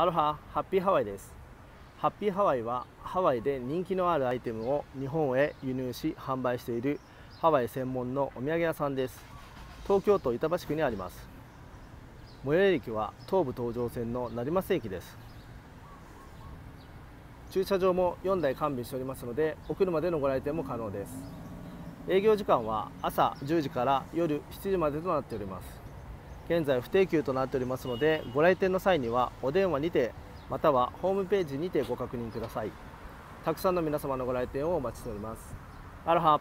アロハハッピーハワイです。ハッピーハワイはハワイで人気のあるアイテムを日本へ輸入し販売しているハワイ専門のお土産屋さんです。東京都板橋区にあります。最寄り駅は東武東上線の成増駅です。駐車場も4台完備しておりますのでお車でのご来店も可能です。営業時間は朝10時から夜7時までとなっております。現在不定休となっておりますのでご来店の際にはお電話にてまたはホームページにてご確認ください。たくさんの皆様のご来店をお待ちしております。アロハ。